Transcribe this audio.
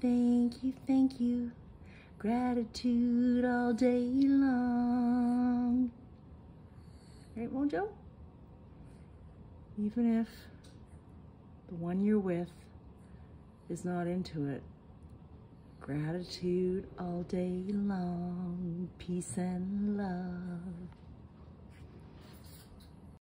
Thank you, thank you. Gratitude all day long. Right, Mojo? Even if the one you're with is not into it. Gratitude all day long. Peace and love.